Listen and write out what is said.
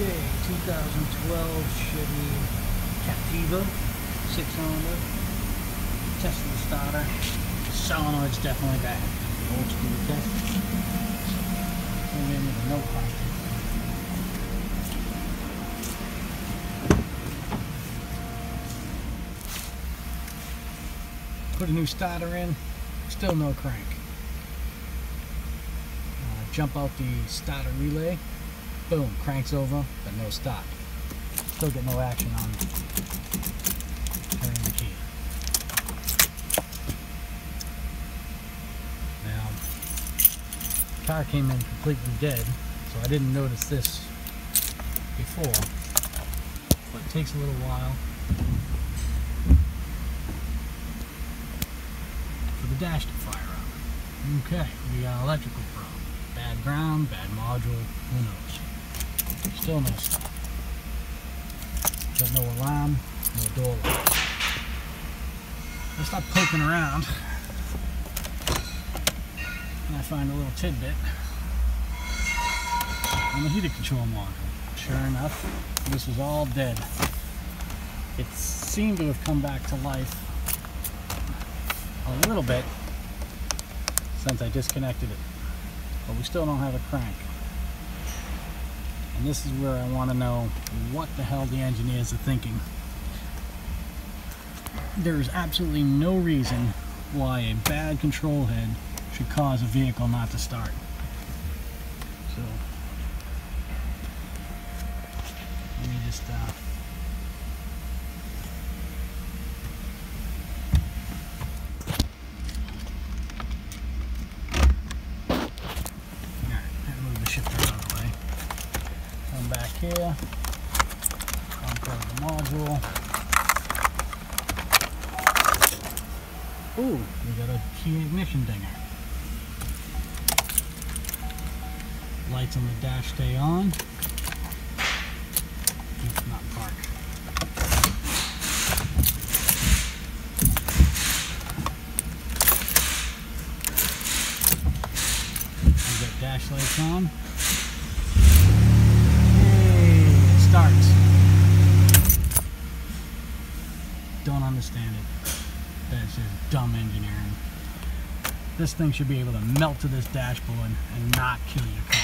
Okay, 2012 Chevy Captiva, six cylinder, the starter. Solenoid's definitely bad. Old school test. Came in with a no crank. Put a new starter in, still no crank. Uh, jump out the starter relay, boom, cranks over, but no stop. Still get no action on turning the key. Now, car came in completely dead, so I didn't notice this before, but it takes a little while for the dash to fire up. Okay, we got electrical problem. Bad ground, bad module, who knows. Still no stop. Got no alarm, no door lock. I start poking around and I find a little tidbit on the heater control module. Sure enough, this was all dead. It seemed to have come back to life a little bit since I disconnected it. But we still don't have a crank. And this is where I want to know what the hell the engineers are thinking. There is absolutely no reason why a bad control head should cause a vehicle not to start. So, let me just uh, Alright, gotta move the shifter out of the way. Come back here. Unplug the module. Ooh, we got a key ignition dinger. Lights on the dash stay on. It's not park. We got dash lights on. Don't understand it. That's just dumb engineering. This thing should be able to melt to this dashboard and not kill your car.